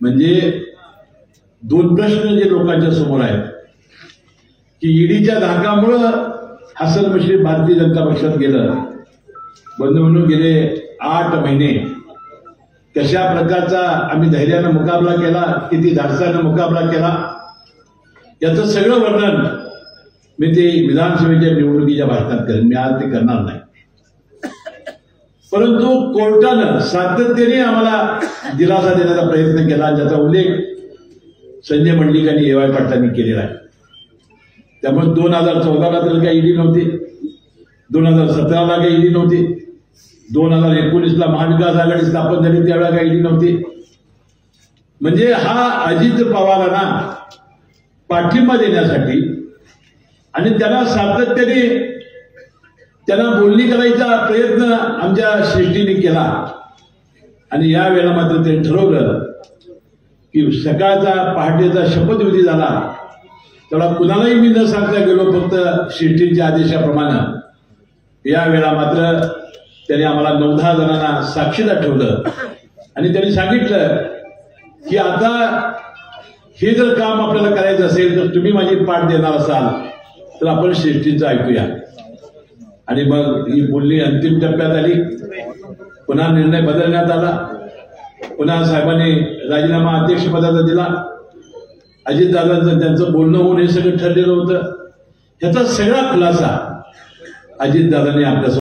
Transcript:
म्हणजे दोन प्रश्न जे लोकांच्या समोर आहेत की ईडीच्या धाकामुळं हसन मुश्रीफ भारतीय जनता पक्षात गेलं. बंद म्हणून गेले आठ महिने. कशा प्रकारचा आम्ही धैर्यानं मुकाबला केला किती धाडसानं मुकाबला केला याचं सगळं वर्णन मी ते विधानसभेच्या निवडणुकीच्या भाषणात करेन. मी आज ते करणार नाही. परंतु कोर्टानं सातत्याने आम्हाला दिलासा देण्याचा प्रयत्न केला ज्याचा उल्लेख संजय मंडलिक आणि एवाय पाटलांनी केलेला आहे. त्यामुळे दोन हजार चौदाला तर काही ईडी नव्हती. दोन हजार सतराला काही ईडी नव्हती. दोन हजार एकोणीसला महाविकास आघाडी स्थापन झाली त्यावेळेला काही ईडी नव्हती. म्हणजे हा अजित पवारांना पाठिंबा देण्यासाठी आणि त्याला सातत्याने त्यांना बोलणी करायचा प्रयत्न आमच्या सृष्टीने केला. आणि या वेळेला मात्र ते ठरवलं की सकाळचा पहाटेचा शपथविधी झाला. तेवढा कुणालाही मी न सांगता गेलो फक्त सृष्टीच्या आदेशाप्रमाणे. या वेळा मात्र त्याने आम्हाला नऊ दहा जणांना साक्षीदार ठेवलं. आणि त्यांनी सांगितलं की आता हे जर काम आपल्याला करायचं असेल तर तुम्ही माझी पाठ देणार असाल तर आपण सृष्टीचं ऐकूया. आणि मग ही बोलणी अंतिम टप्प्यात आली. पुन्हा निर्णय बदलण्यात आला. पुन्हा साहेबांनी राजीनामा अध्यक्षपदाचा दिला. अजितदादांचं त्यांचं बोलणं होऊन हे सगळं ठरलेलं होतं. ह्याचा सगळा खुलासा अजितदादांनी आपल्या